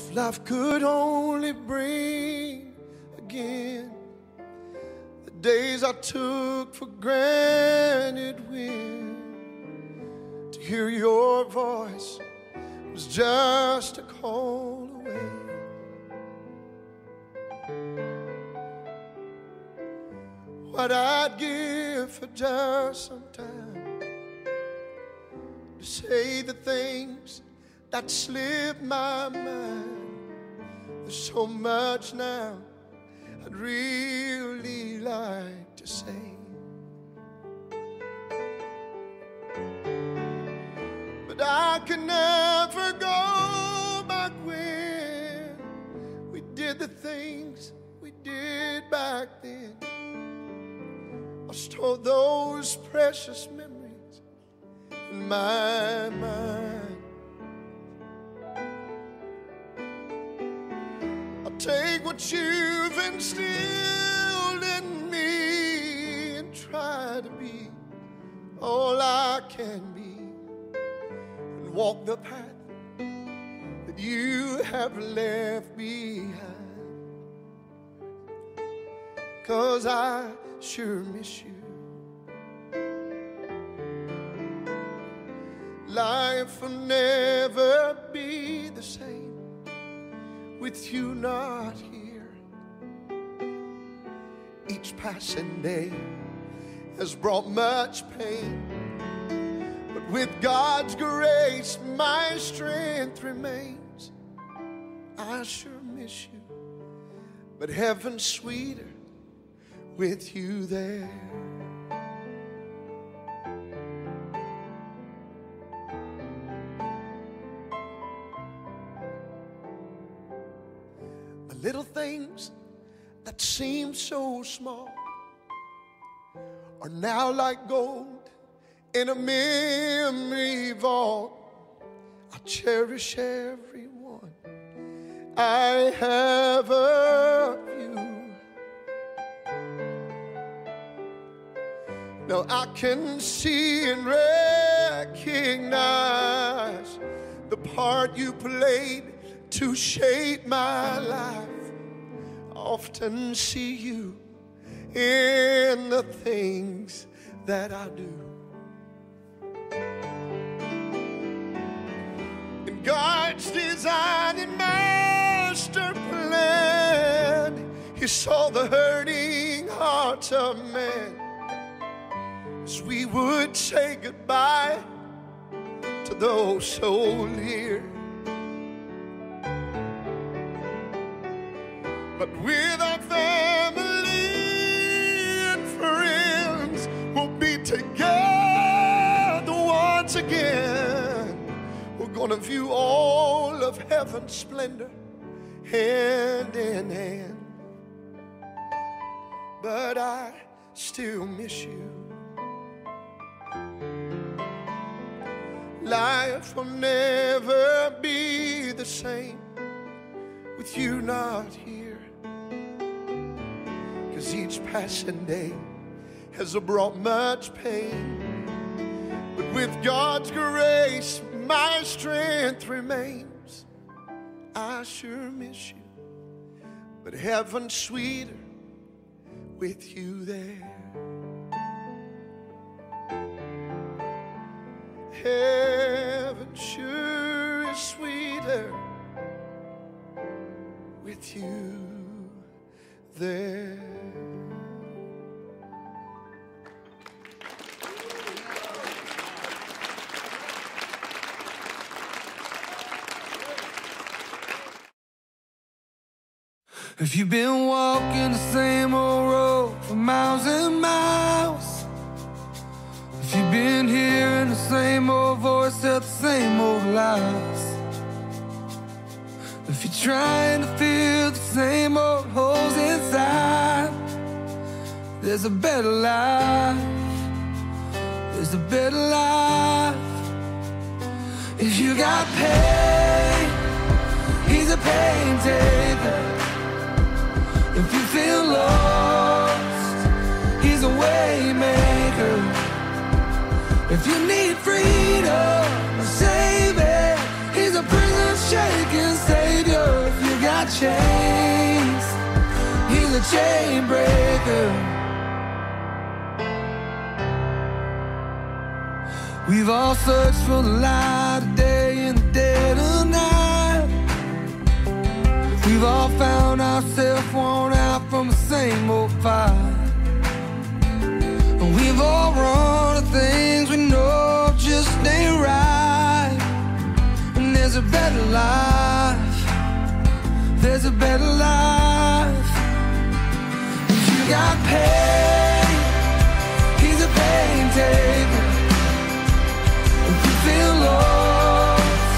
If life could only bring again the days I took for granted to hear your voice was just a call away. What I'd give for just some time to say the things that slipped my mind. There's so much now I'd really like to say. But I can never go back when we did the things we did back then. I store those precious memories in my mind. Take what you've instilled in me and try to be all I can be and walk the path that you have left behind. Cause I sure miss you. Life will never be the same with you not here. Each passing day has brought much pain, but with God's grace, my strength remains. I sure miss you, but heaven's sweeter with you there. Little things that seem so small are now like gold in a memory vault. I cherish every one I have of you. Now I can see and recognize the part you played to shape my life. Often see you in the things that I do. In God's design and master plan, He saw the hurting hearts of men as we would say goodbye to those so near. But with our family and friends, we'll be together once again. We're gonna view all of heaven's splendor hand in hand. But I still miss you. Life will never be the same with you not here. Each passing day has brought much pain. But with God's grace, my strength remains. I sure miss you, but heaven's sweeter with you there. Heaven sure is sweeter with you there. If you've been walking the same old road for miles and miles, if you've been hearing the same old voice tell the same old lies, if you're trying to fill the same old holes inside, there's a better life. There's a better life. If you got pain, he's a pain taker. chain breaker. We've all searched for the light of day in the dead of night. We've all found ourselves worn out from the same old fight. And we've all run to things we know just ain't right. And there's a better life. There's a better life got pain. He's a pain taker. If you feel lost,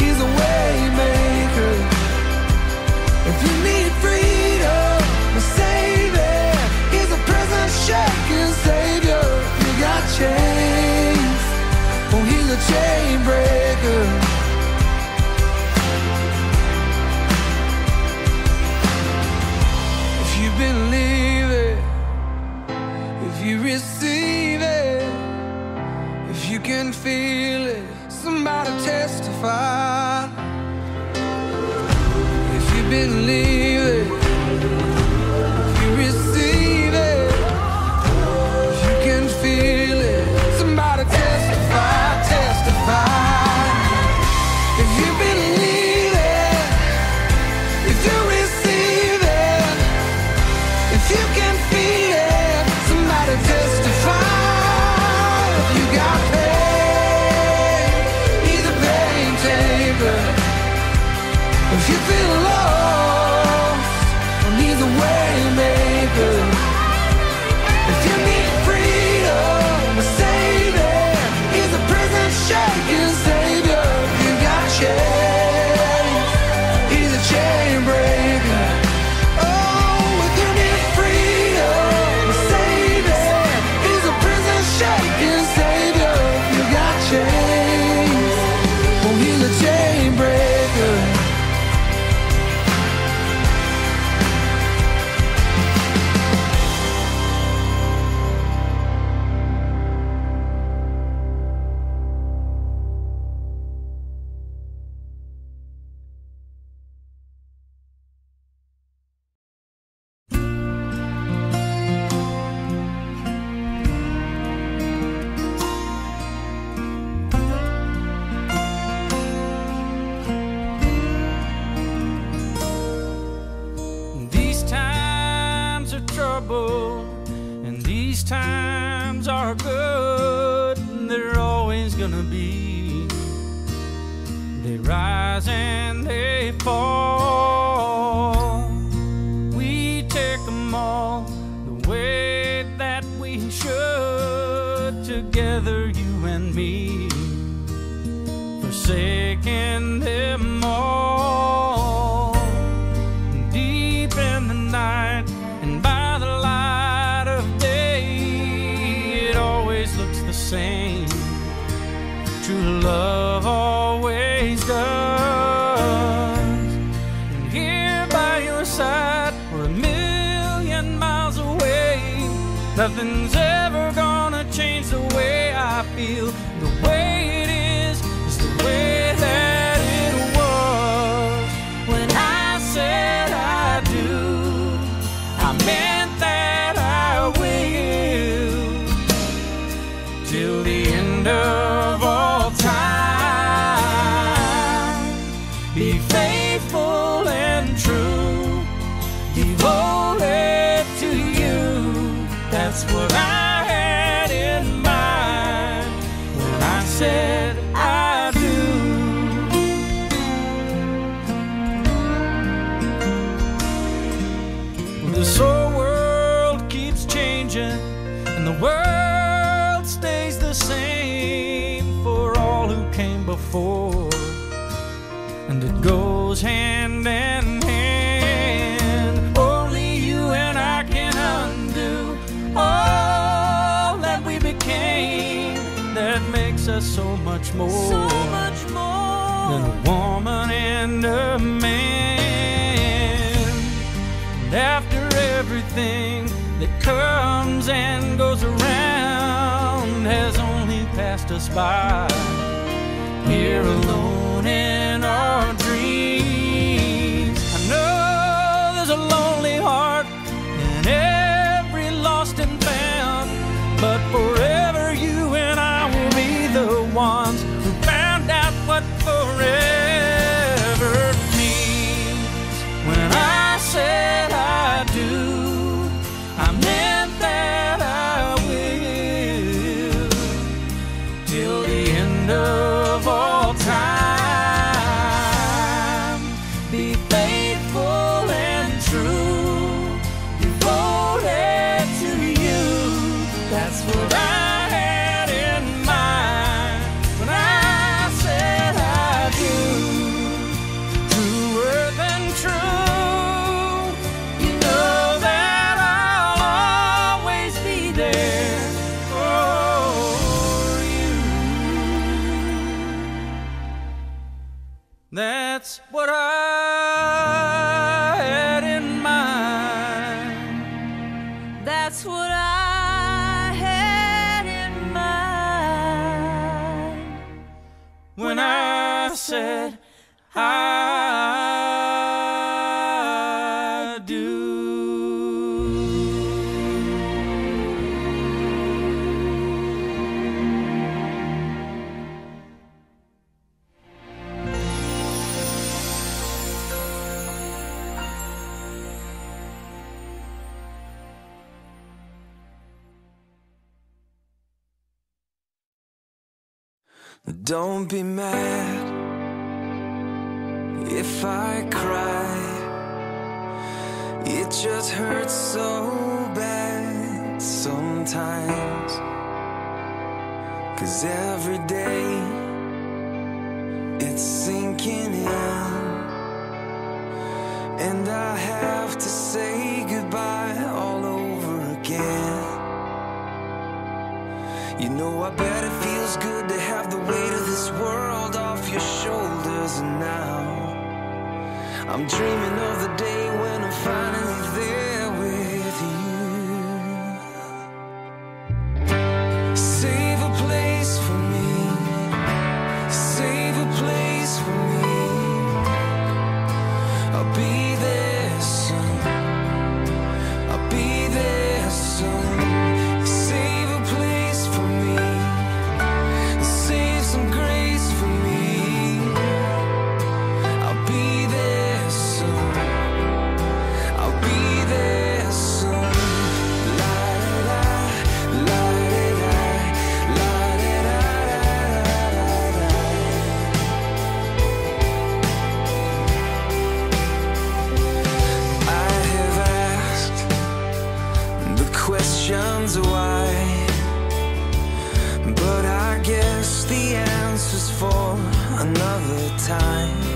he's a way maker. If you need freedom. if you've been you sick and goes hand in hand. Only you and I can undo all that we became. That makes us so much more, so much more than a woman and a man. And after everything that comes and goes around has only passed us by here alone in our lonely heart and every lost and found. But for that's what said, I do. Don't be mad if I cry, it just hurts so bad sometimes. Cause every day it's sinking in, and I have to say goodbye all over again. You know, I bet it feels good to have the weight of this world off your shoulders now. I'm dreaming of the day when I'm finally there. wonder why. But I guess the answer's for another time.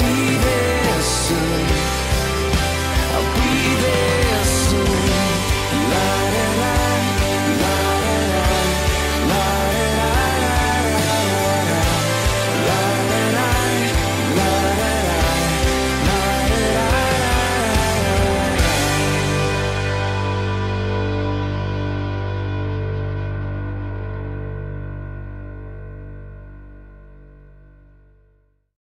be